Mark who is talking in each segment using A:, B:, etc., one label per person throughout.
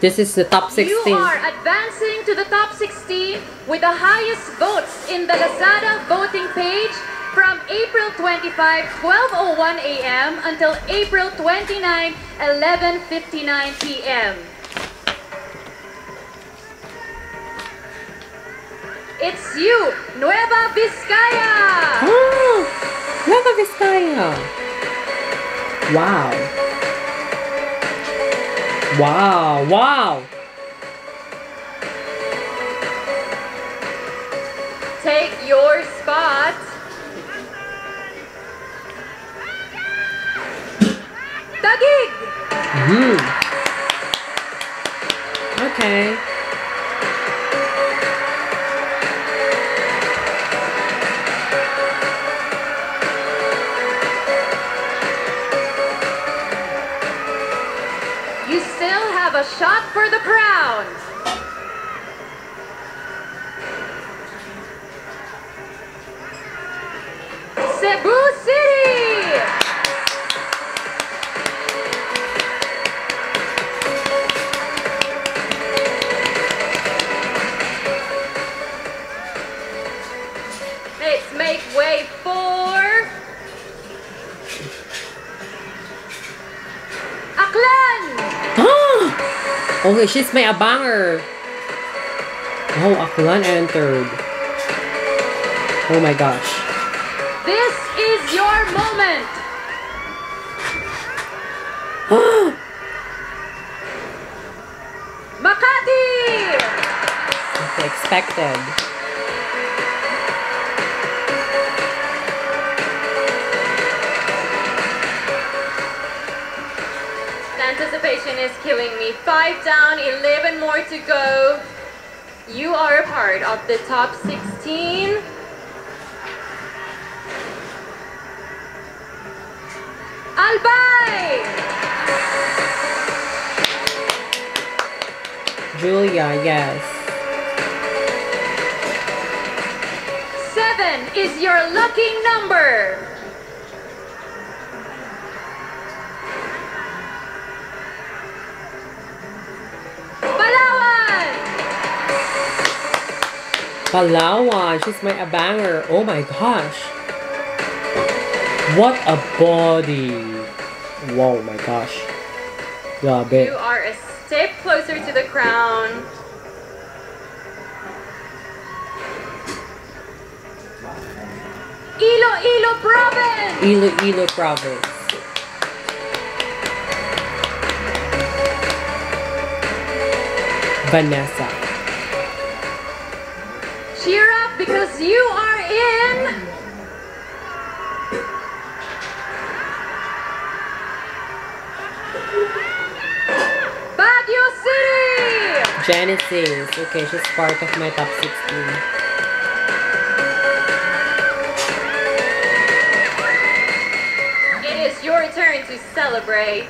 A: This is the top 16.
B: You are advancing to the top 16 with the highest votes in the Lazada voting page from April 25, 12.01 a.m. until April 29, 11.59 p.m. It's you, Nueva Vizcaya!
A: Oh, Nueva Vizcaya. Wow. Wow, wow.
B: Take your spot. Tagig!
A: Hmm. Okay.
B: Shot for the crown.
A: Okay, she's my abanger. Oh, Aklan entered. Oh my gosh.
B: This is your moment. Makati!
A: Expected.
B: Is killing me. Five down, 11 more to go. You are a part of the top 16. Albay!
A: Julia, yes.
B: Seven is your lucky number. Palawan,
A: she's my banger. Oh my gosh. What a body. Wow, my gosh.
B: You are a step closer to the crown. Ilo Iloilo Province!
A: Iloilo province. Vanessa.
B: Because you are in. Baguio City!
A: Genesis. Okay, she's part of my top 16.
B: It is your turn to celebrate.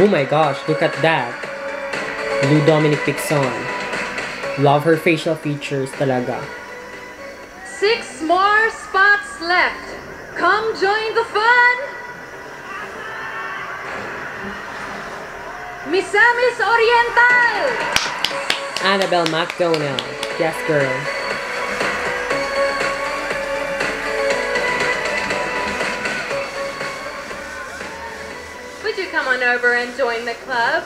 A: Oh my gosh, look at that. Lou Dominic Pixon. Love her facial features talaga.
B: Six more spots left. Come join the fun. Misamis Oriental.
A: Annabelle McDonald. Yes, girl.
B: On over and join the club?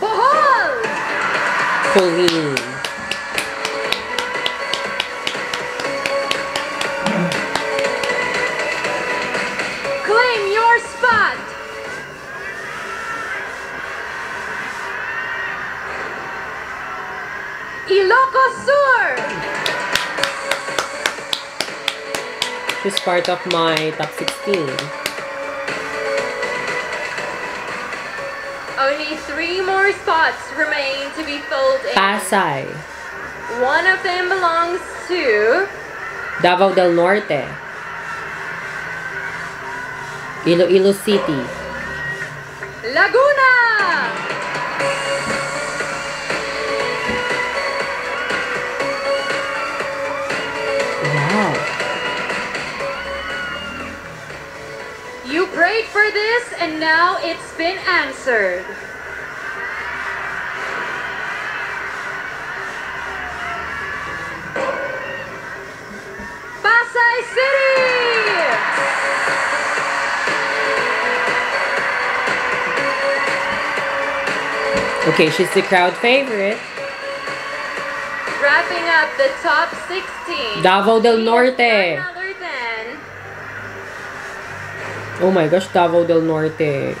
B: Bohol!
A: Pauline.
B: Claim your spot. Ilocos Sur.
A: She's part of my top 16.
B: Only three more spots remain to be filled in.
A: Pasay.
B: One of them belongs to
A: Davao del Norte. Iloilo City.
B: Laguna! For this and now it's been answered. Pasay City!
A: Okay, she's the crowd favorite.
B: Wrapping up the top 16.
A: Davao del Norte. Oh my gosh, Davao del Norte.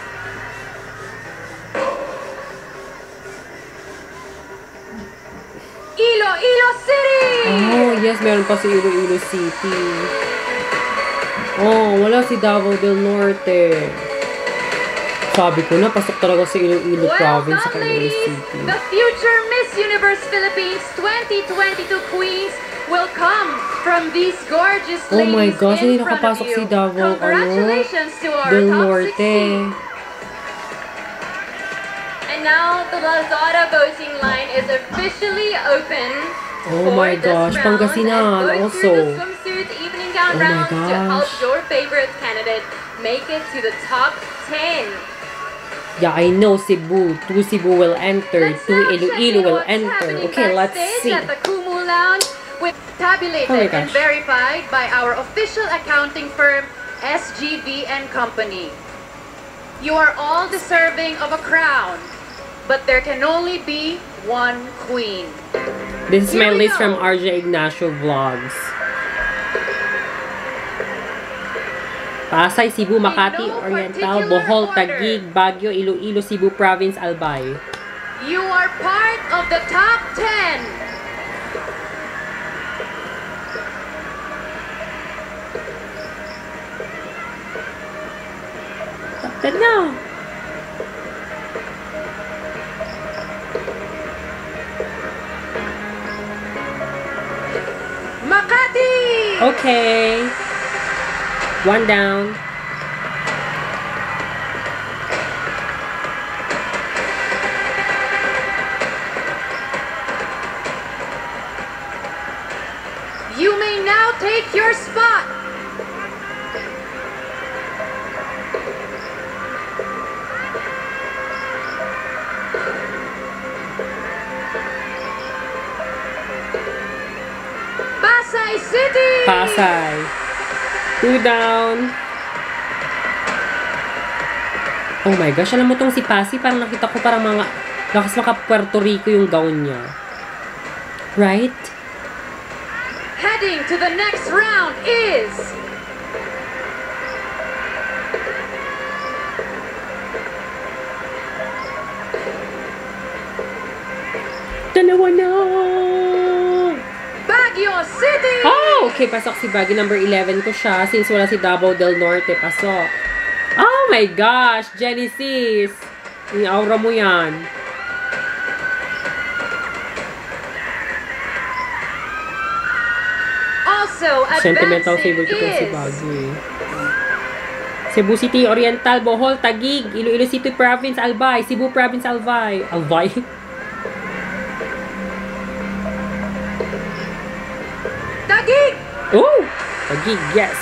B: Iloilo City!
A: Oh, yes, meron pa si Iloilo City. Oh, wala si Davao del Norte. Sabi ko na, pasok talaga sa Iloilo Province sa Iloilo! City.
B: The future Miss Universe Philippines 2022 queens will come from these gorgeous
A: Oh my gosh,
B: in
A: hindi nakapasok si Davao, ano?
B: Congratulations to our
A: Del Norte.
B: And now the Lazada voting line is officially open.
A: Oh my gosh, Pangasinan also.
B: through the swimsuit evening gown
A: Oh
B: round to help your favorite candidate make it to the top 10.
A: Yeah, I know Cebu. Two Cebu will enter.
B: Let's
A: Two Iloilo will enter. Okay, let's see.
B: At the Kumu Lounge, with tabulated
A: Oh
B: and verified by our official accounting firm, SGV and Company. You are all deserving of a crown, but there can only be one queen.
A: This is my
B: Here we
A: list
B: go.
A: from RJ Ignacio Vlogs. Pasay, Cebu, Makati,
B: no
A: Oriental, Bohol,
B: order.
A: Taguig, Baguio, Iloilo, Cebu Province, Albay.
B: You are part of the top 10.
A: Na.
B: Makati!
A: Okay. One down.
B: You may now take your spot. City!
A: Pasay. Two down. Oh my gosh, alam mo tong si Pasi, parang nakita ko parang mga, lakas maka Puerto Rico yung gown niya. Right?
B: Heading to the next round is
A: Dalawa na!
B: City!
A: Oh, okay, pasok si Baggy number 11 ko siya since wala si Davao del Norte, pasok. Oh my gosh, Genesis! Yung aura mo yan.
B: Also
A: Sentimental favorite ko si Baggy. Cebu City, Oriental, Bohol, Taguig, Iloilo City Province, Albay, Cebu Province, Albay. Albay? Oh! Taguig, yes!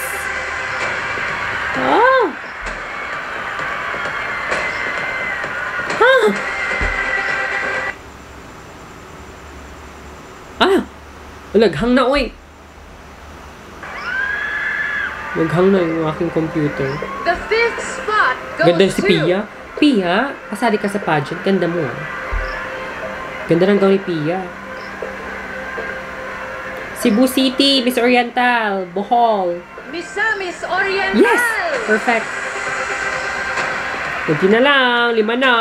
A: Ah! Ah! Ah! Naghang na, oy! Naghang na yung aking computer.
B: The fifth spot goes
A: Ganda si Pia. Pia, kasali ka sa pageant. Ganda mo, ah. Ganda ng gown ni Pia. Cebu City, Miss Oriental, Bohol.
B: Misamis Oriental!
A: Yes! Perfect. Kunti na lang, lima na.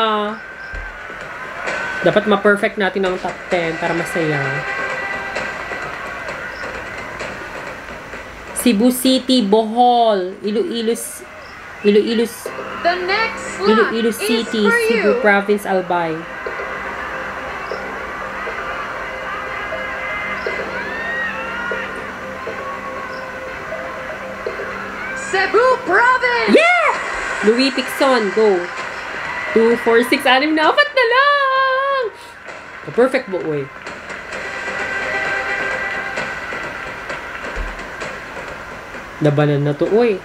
A: Dapat ma-perfect natin ang top 10 para masaya. Cebu City, Bohol, Iloilo, Iloilo,
B: The next
A: Iloilo City, Cebu. Province, Albay.
B: Province!
A: Yeah! Louis Pixon, go. 2, 4, 6, 6 na. Apat na lang! Oh, perfect bo, uy. Labanan na to, uy.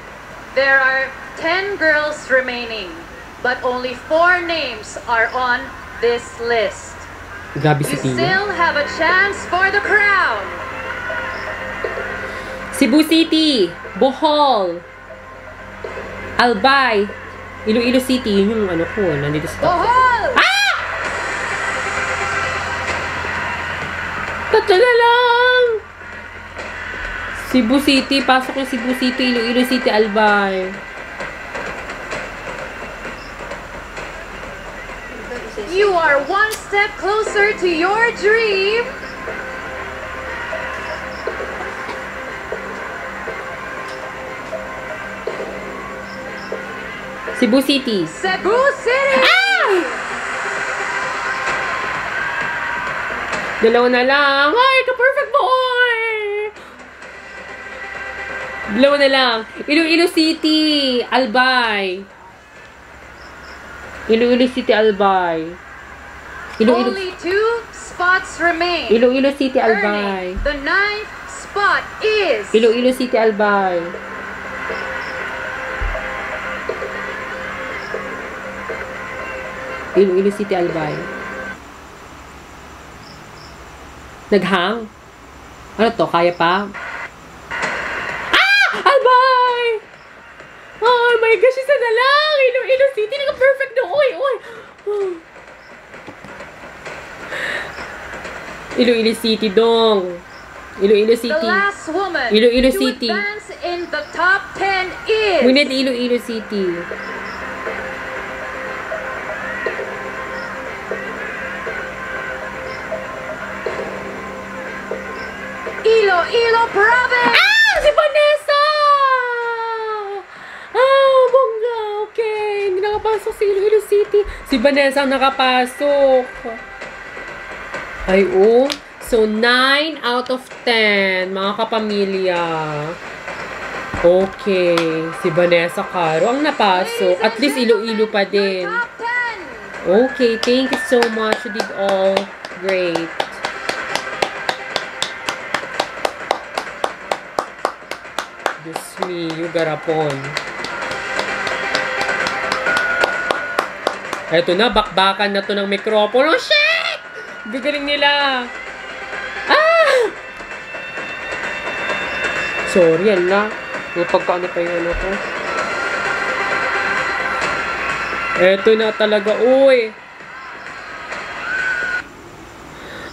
B: There are 10 girls remaining, but only 4 names are on this list.
A: Grabe si
B: You
A: Tia.
B: still have a chance for the crown.
A: Cebu City, Bohol, Albay, Iloilo City, yun yung ano ko, nandito sa top.
B: Bohol!
A: Tatlo na lang! Cebu City, pasok yung Cebu City, Iloilo City, Albay.
B: You are one step closer to your dream.
A: Cebu City.
B: Cebu City!
A: Dalawa na lang. Ay, ka-perfect boy! Dalawa na lang. Iloilo City, Albay. Iloilo City, Albay. Iloilo,
B: Only two spots remain.
A: Iloilo City, Albay.
B: Earning the ninth spot is
A: Iloilo City, Albay. Iloilo City, Albay. Naghang? Ano to? Kaya pa? Ah! Albay! Oh my gosh, isa na lang! Iloilo City, naka-perfect na. Uy, uy! Iloilo City, dong. Iloilo
B: the
A: City.
B: last woman
A: Iloilo
B: to
A: City.
B: advance in the top 10 is
A: We need Iloilo City.
B: Iloilo Province.
A: Ah! Si Vanessa! Ah, bongga. Okay. Hindi nakapasok si Iloilo City. Si Vanessa ang nakapasok. Ay, oh. So, 9 out of 10, mga kapamilya. Okay. Si Vanessa Caro ang napasok. At least Iloilo pa din.
B: your Top 10.
A: Okay, thank you so much. You did all great. Diyos me, you garapon. Eto na, bakbakan na to ng mikropono. Shit! Gagaling nila. Ah! Sorry, na. May pagkaano pa yung ano ko. Eto na talaga, uy.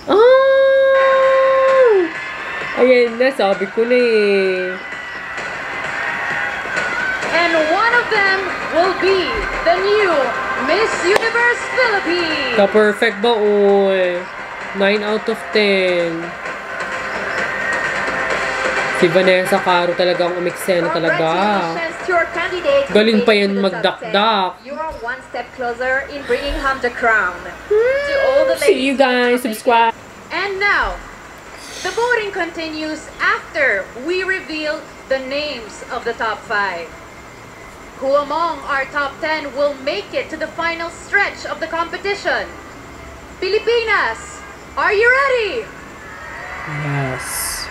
A: Ah! Ayan na, sabi ko na eh.
B: Them will be the new Miss Universe Philippines.
A: Ka-perfect ba, uy? 9 out of 10. Si Vanessa Caro talagang umiksena talaga.
C: Congratulations to your candidate. who
A: Galing pa yan
C: to the top
A: magdakdak.
C: You are one step closer in bringing home the crown. To all the
A: See you guys. Subscribe.
B: And now, the voting continues after we reveal the names of the top five. Who among our top 10 will make it to the final stretch of the competition? Filipinas, are you ready?
A: Yes.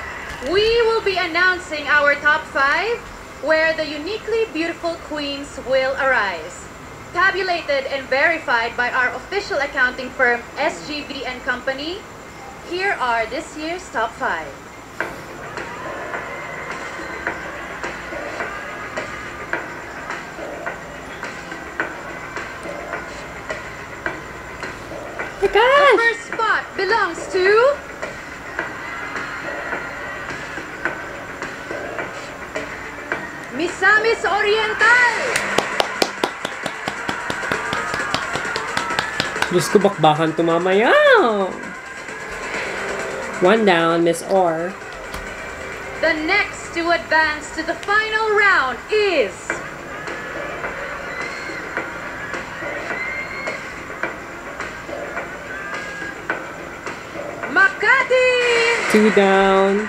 B: We will be announcing our top 5 where the uniquely beautiful queens will arise. Tabulated and verified by our official accounting firm SGB and Company, here are this year's top 5. Belongs to Misamis Oriental.
A: Diyos ko, bakbakan to mamaya. One down, Miss Or.
B: The next to advance to the final round is
A: Two down.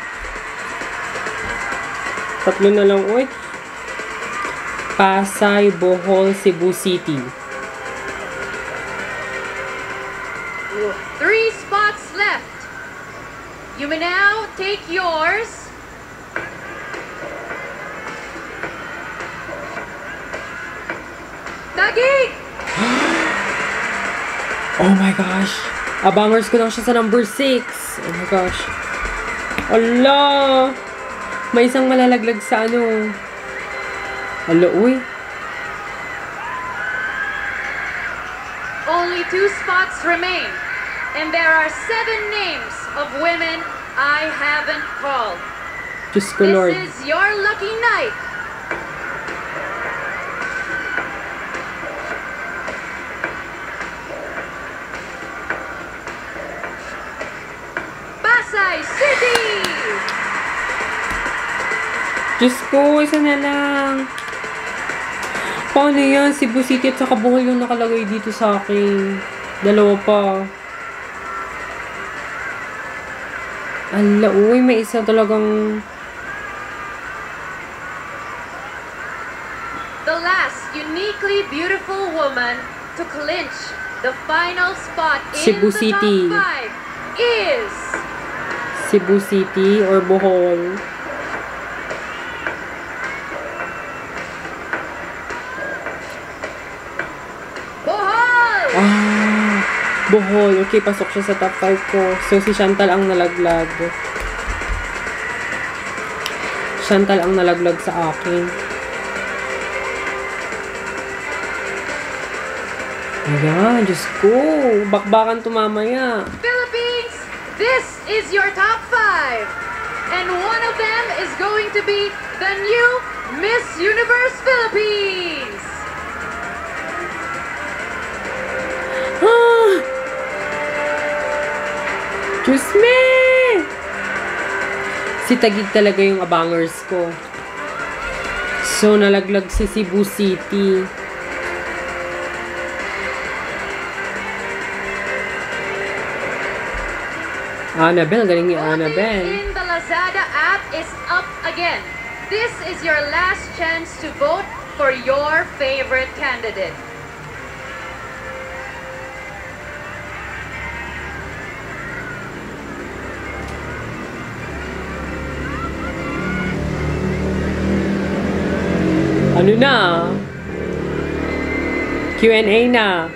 A: Tatlo na lang. Uy. Pasay, Bohol, Cebu City.
B: Three spots left. You may now take yours. Tagig!
A: Oh my gosh. Abangers ko lang siya sa number 6. Oh my gosh. Ala! May isang malalaglag sa ano. Ala, uy.
B: Only two spots remain. And there are seven names of women I haven't called.
A: Diyos ko, Lord.
B: This is your lucky night.
A: Diyos ko, isa na lang. Paano yan? Cebu City at saka Bohol yung nakalagay dito sa akin. Dalawa pa. Ala, uy, may isa talagang...
B: The last uniquely beautiful woman to clinch the final spot in
A: Cebu
B: the
A: City.
B: top five is
A: Cebu City or. Bohol! Ah, Bohol. Okay, pasok siya sa top 5 ko. So, si Chantal ang nalaglag. Chantal ang nalaglag sa akin. Ayan, Diyos ko. Bakbakan to mamaya.
B: Philippines, this is your top five. And one of them is going to be the new Miss Universe Philippines.
A: Diyos me! Si Tagig talaga yung abangers ko. So, nalaglag si Cebu City. Annabelle, galing ni Annabelle.
B: The Lazada app is up again. This is your last chance to vote for your favorite candidate.
A: Ano na? Q&A na.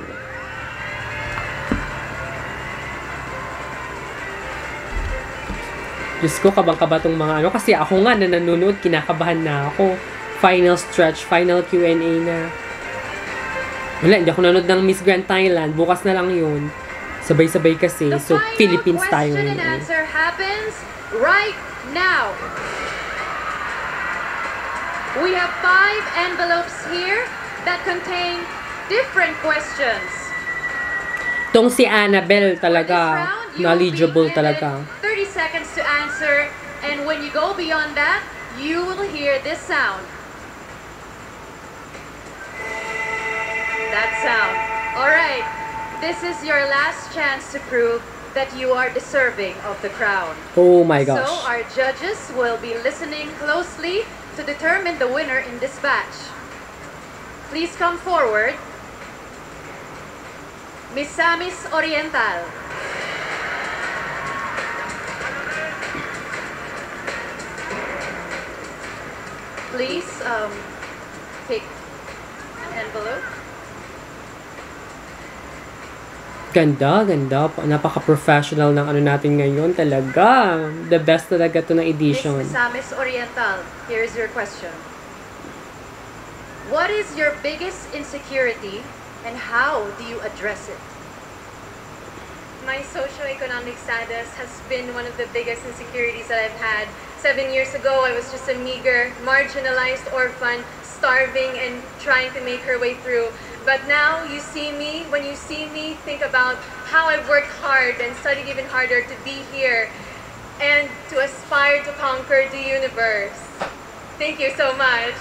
A: Diyos ko, kabang-kaba tong mga ano. Kasi ako nga na nanonood, kinakabahan na ako. Final stretch, final Q&A na. Wala, hindi ako nanonood ng Miss Grand Thailand. Bukas na lang yun. Sabay-sabay kasi.
B: The
A: So,
B: final
A: Philippines tayo
B: question and
A: yun. eh.
B: answer happens right now. We have five envelopes here that contain different questions.
A: Tong si Annabelle talaga.
B: round,
A: Knowledgeable talaga.
B: 30 seconds to answer, and when you go beyond that, you will hear this sound. That sound. All right. This is your last chance to prove that you are deserving of the crown.
A: Oh my gosh.
B: So our judges will be listening closely to determine the winner in this batch. Please come forward. Miss Samis Oriental. Please um, pick an envelope.
A: Ganda, ganda. Pa- Napaka-professional ng ano natin ngayon talaga. The best talaga to ng
B: Miss
A: edition.
B: Misamis Oriental, here's your question. What is your biggest insecurity and how do you address it?
D: My socioeconomic status has been one of the biggest insecurities that I've had. Seven years ago, I was just a meager, marginalized orphan, starving and trying to make her way through. But now you see me, when you see me, think about how I've worked hard and studied even harder to be here and to aspire to conquer the universe. Thank you so much.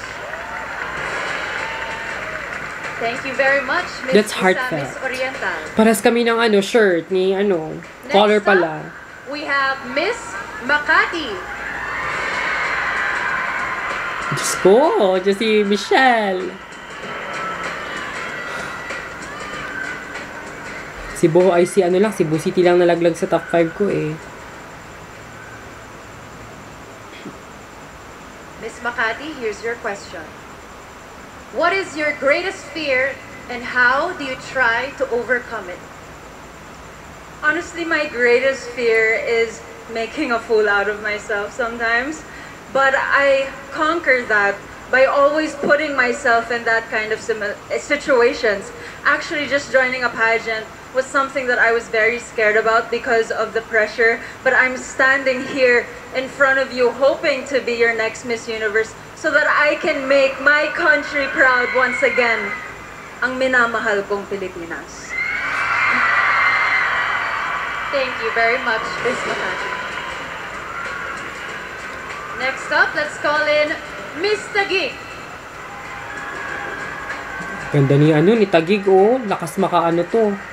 B: Thank you very much, Miss
A: That's
B: Misamis
A: heartfelt.
B: Oriental.
A: Paras kami ng ano, shirt ni ano,
B: Next
A: color
B: up,
A: pala.
B: We have Miss Makati.
A: Diyos ko, Diyos si Michelle. Ay si ano lang, City lang nalaglag sa top 5 ko eh.
B: Miss Makati, here's your question. What is your greatest fear and how do you try to overcome it?
C: Honestly, my greatest fear is making a fool out of myself sometimes. But I conquer that by always putting myself in that kind of situations. Actually, just joining a pageant was something that I was very scared about because of the pressure. But I'm standing here in front of you hoping to be your next Miss Universe so that I can make my country proud once again. Ang minamahal kong Pilipinas.
B: Thank you very much, Miss Makati. Next up, let's call in Miss Tagig.
A: Ganda ni ano, ni Tagig oh. Lakas makaano to.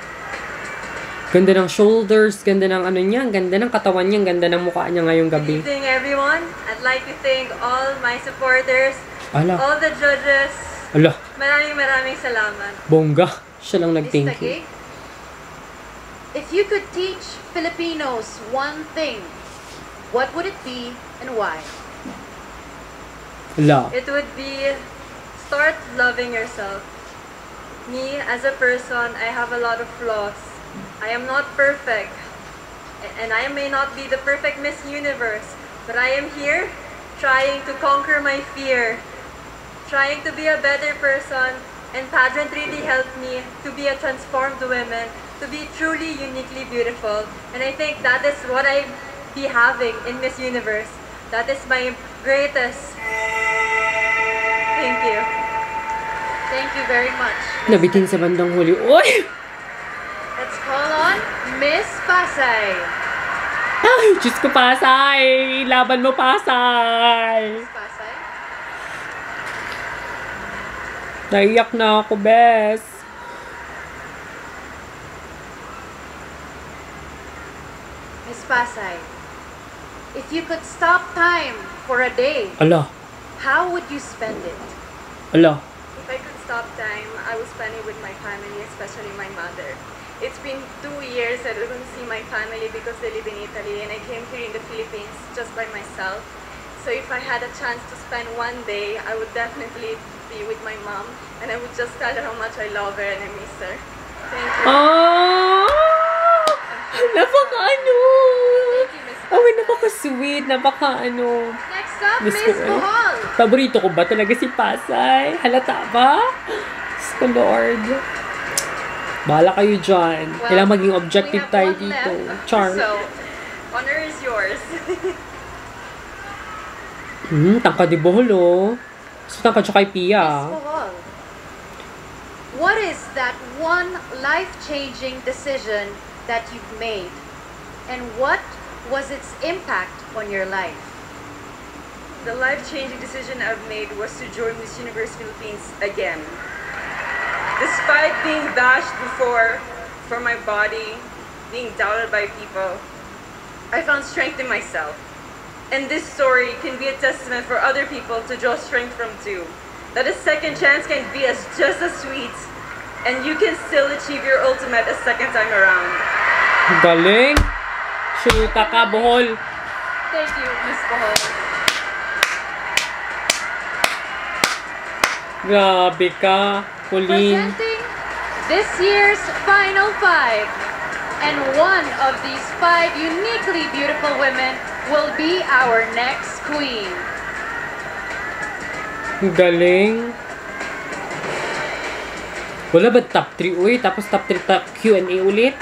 A: Ganda ng shoulders, ganda ng ano niya, ganda ng katawan niya, ganda ng mukha niya ngayong
C: Good
A: gabi.
C: evening, everyone. I'd like to thank all my supporters,
A: Ala,
C: all the judges.
A: ala,
C: Maraming maraming salamat.
A: bongga. Siya lang nag-thank you.
B: If you could teach Filipinos one thing, what would it be and why?
A: Ala.
C: It would be start loving yourself. Me, as a person, I have a lot of flaws. I am not perfect. And I may not be the perfect Miss Universe, but I am here trying to conquer my fear, trying to be a better person, and pageant really helped me to be a transformed woman, to be truly uniquely beautiful. And I think that is what I be having in Miss Universe. That is my greatest. Thank you.
B: Thank you very much.
A: Nabitin sa bandang huli. Oy!
B: Let's call on Miss Pasay.
A: Ay, Diyos ko, Pasay! Laban mo, Pasay!
B: Miss Pasay.
A: Naiyak na ako, Bes.
B: Miss Pasay. If you could stop time for a day,
A: Ala,
B: how would you spend it?
A: ala.
D: If I could stop time, I would spend it with my family, especially my mother. It's been two years that I don't see my family because they live in Italy and I came here in the Philippines just by myself. So if I had a chance to spend one day, I would definitely be with my mom and I would just tell her how much I love her and I miss her. Thank you.
A: Ah! Napaka ano!
B: Thank you, Miss
A: Oh,
B: Pasay.
A: napaka-sweet, napaka-ano.
B: Next up,
A: Miss.
B: Bohol.
A: Paborito ko ba talaga si Pasay? Halata ba? Lord. Bahala kayo dyan.
B: Well,
A: Kailangan maging objective tayo dito.
B: left.
A: Char.
C: So, honor is yours.
A: Hmm, tangka di Bohol, oh. Gusto tangka siya kay Pia.
B: What is that one life-changing decision that you've made? And what was its impact on your life?
C: The life-changing decision I've made was to join Miss Universe Philippines again. Despite being bashed before for my body, being doubted by people, I found strength in myself. And this story can be a testament for other people to draw strength from too. That a second chance can be as just as sweet, and you can still achieve your ultimate a second time around.
A: Galing! Shoota ka, Bohol!
B: Thank you, Miss Bohol.
A: Grabe ka, Pauline.
B: Presenting this year's Final Five. And one of these five uniquely beautiful women will be our next queen.
A: Galing. Wala ba top 3? Uy, tapos top 3 top Q&A ulit?